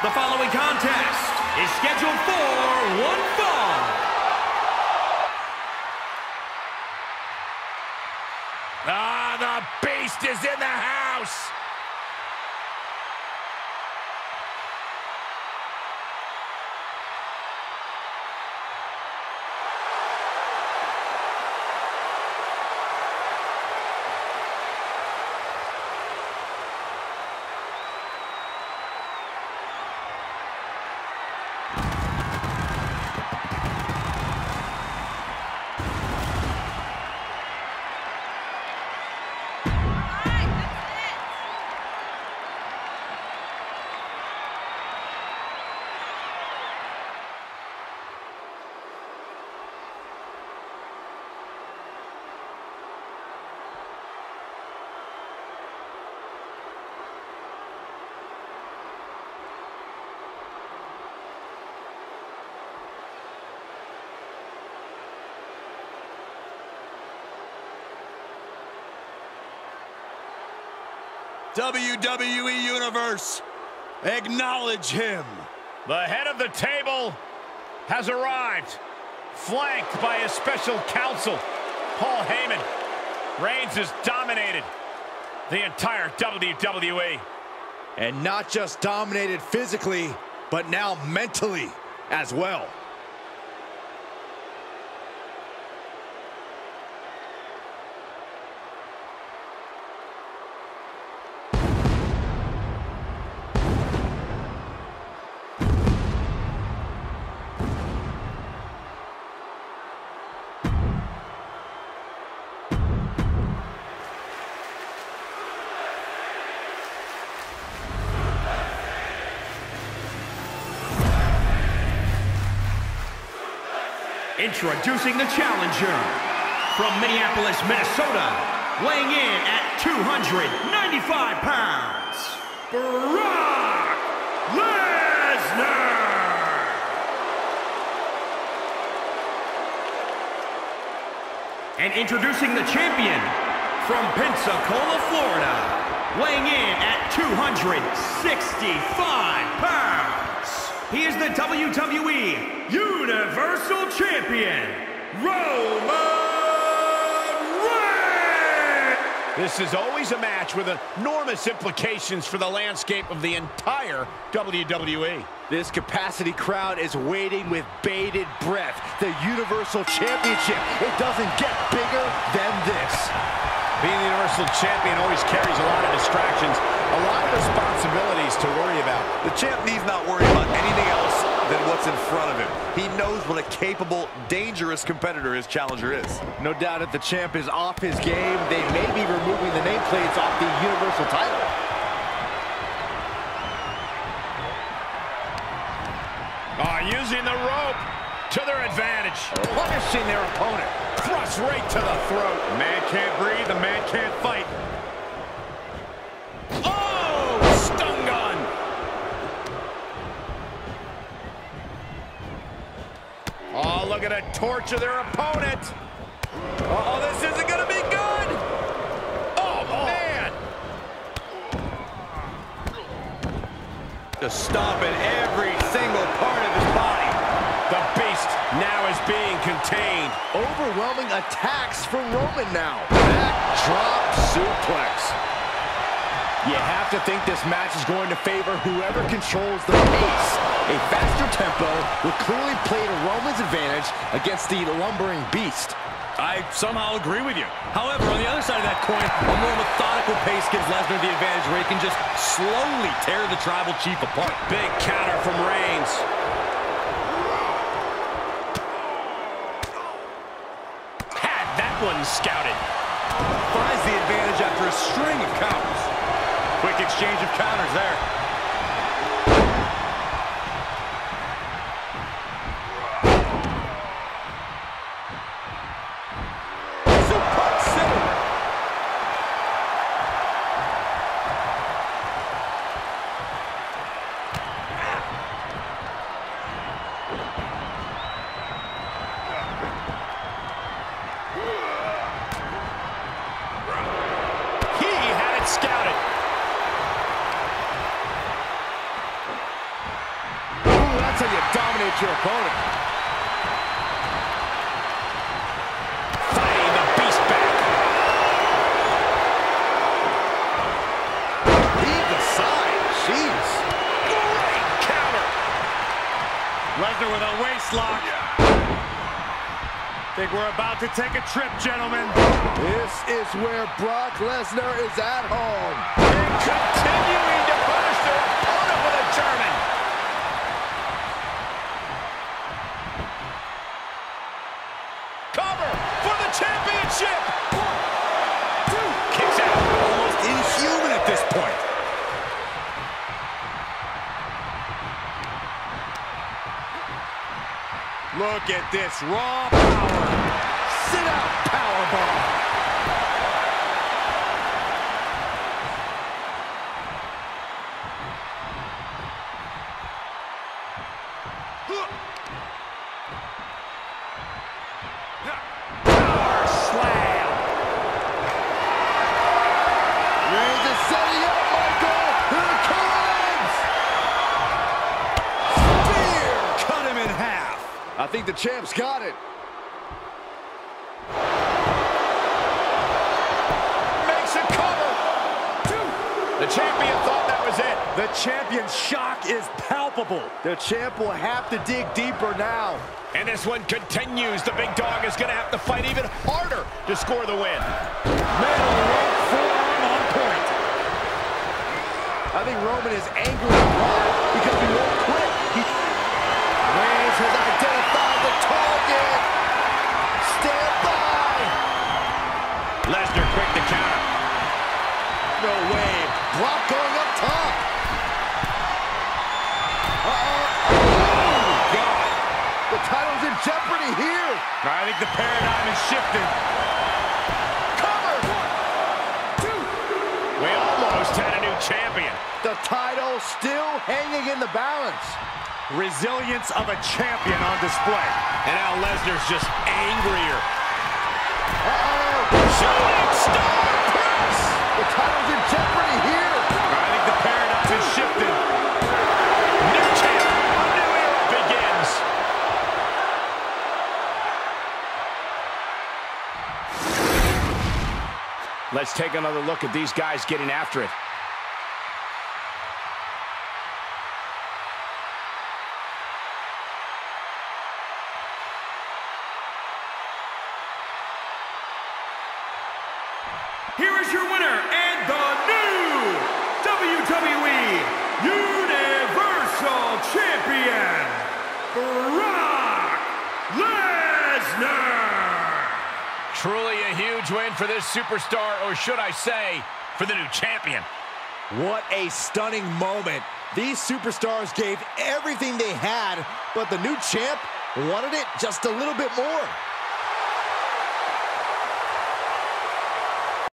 The following contest is scheduled for one fall. Ah, the beast is in the house. WWE Universe, acknowledge him. The head of the table has arrived, flanked by his special counsel, Paul Heyman. Reigns has dominated the entire WWE. And not just dominated physically, but now mentally as well. Introducing the challenger from Minneapolis, Minnesota, weighing in at 295 pounds, Brock Lesnar! And introducing the champion from Pensacola, Florida, weighing in at 265 pounds. He is the WWE Universal Champion, Roman Reigns! This is always a match with enormous implications for the landscape of the entire WWE. This capacity crowd is waiting with bated breath. The Universal Championship. It doesn't get bigger than this. Being the Universal Champion always carries a lot of distractions, a lot of responsibilities to worry about. The champ needs not worry about anything else than what's in front of him. He knows what a capable, dangerous competitor his challenger is. No doubt if the champ is off his game, they may be removing the nameplates off the Universal title. Oh, using the rope to their advantage. Punishing their opponent. Thrust right to the throat. Man can't breathe, the man can't fight. Oh. Oh, look at it torture their opponent. Oh, this isn't going to be good. Oh, man. Just stomping every single part of his body. The beast now is being contained. Overwhelming attacks from Roman now. Backdrop suplex. You have to think this match is going to favor whoever controls the pace. A faster tempo will clearly play to Roman's advantage against the lumbering beast. I somehow agree with you. However, on the other side of that coin, a more methodical pace gives Lesnar the advantage where he can just slowly tear the Tribal Chief apart. Big counter from Reigns. Had that one scouted. Finds the advantage after a string of counters. Quick exchange of counters there. Your opponent. Fighting the beast back. Heave aside. Jeez. Great counter. Lesnar with a waist lock. Think we're about to take a trip, gentlemen. This is where Brock Lesnar is at home. And continuing to punish their opponent with a German. Cover for the championship. Kicks out. Almost inhuman at this point. Look at this raw power. Sit out. Power think the champ's got it. Makes a cover. The champion thought that was it. The champion's shock is palpable. The champ will have to dig deeper now. And this one continues. The big dog is going to have to fight even harder to score the win. Middle rope forearm on point. I think Roman is angry because he won't quit. He... Reigns has identified the target. Stand by. Lesnar quick to counter. No way. Brock going up top. Uh-oh. Oh, God. The title's in jeopardy here. I think the paradigm has shifted. Cover. We almost had a new champion. The title still hanging in the balance. Resilience of a champion on display. And now Lesnar's just angrier. Uh-oh. Shooting star press. The title's in jeopardy here. I think the paradigm has shifted. New champ. A new era begins. Let's take another look at these guys getting after it. Here is your winner and the new WWE Universal Champion, Brock Lesnar. Truly a huge win for this superstar, or should I say, for the new champion. What a stunning moment. These superstars gave everything they had, but the new champ wanted it just a little bit more.